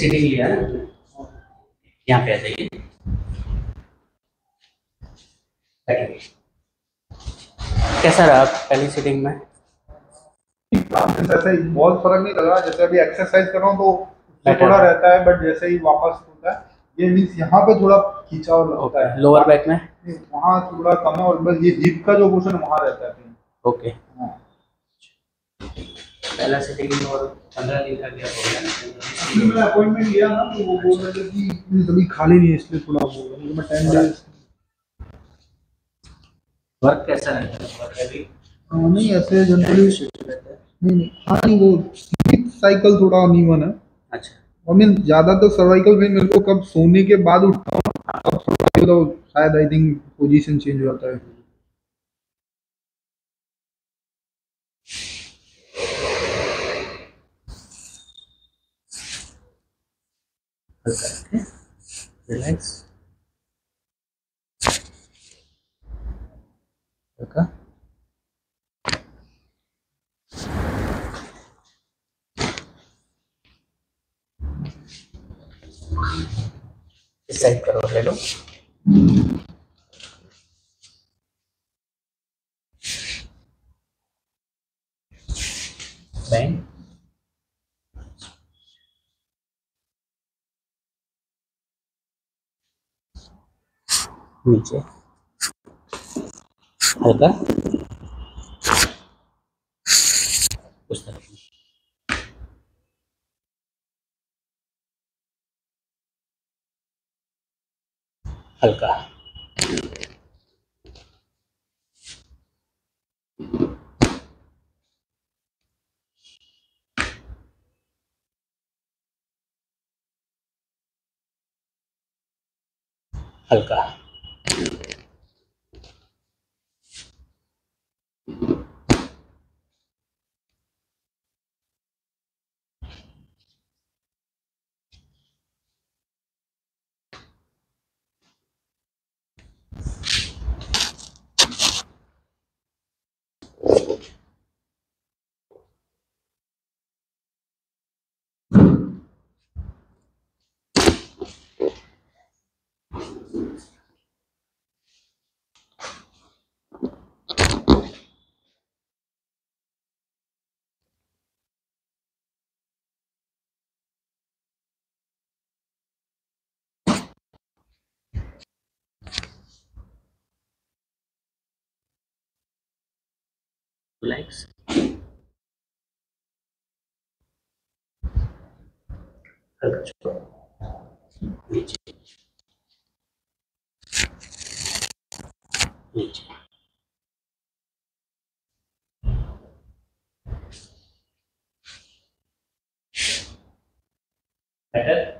Seating लिया है ना यहाँ पे आ जाइए। कैसा रहा पहली सीटिंग में? जैसे बहुत फ़र्क नहीं लग रहा जैसे अभी एक्सरसाइज कर रहा हूँ तो थोड़ा रहता है बट जैसे ही वापस होता है ये मीन्स यहाँ पे थोड़ा खिंचाव लगता है। लोअर बैक में? वहाँ थोड़ा कम है और बस ये हिप का जो पोर्शन वहाँ रहता है। ओके हाँ। पहला सीटिंग और पंद्रह दिन का गैप हो अभी गया मैंने अपॉइंटमेंट लिया ना तो वो बोल रहे थे कि "प्लीज़ अभी खाली नहीं है इसलिए थोड़ा हूँ मैं टेन डेज़ वर्क कैसा रहता है? वर्क अभी? नहीं ऐसे जनरली रहता है। नहीं नहीं हाँ नहीं वो स्लीप साइकिल थोड़ा अनइवन है। अच्छा। आई मीन ज़्यादातर सर्वाइकल पेन मेरे को कब सोने के बाद उठता हूँ तो शायद आई थिंक पोजीशन चेंज हो जाता है। रिलैक्स साइड करो ले लो बैंड नीचे। हल्का। उस तरफ़। हल्का। हल्का। Thank you. legs better?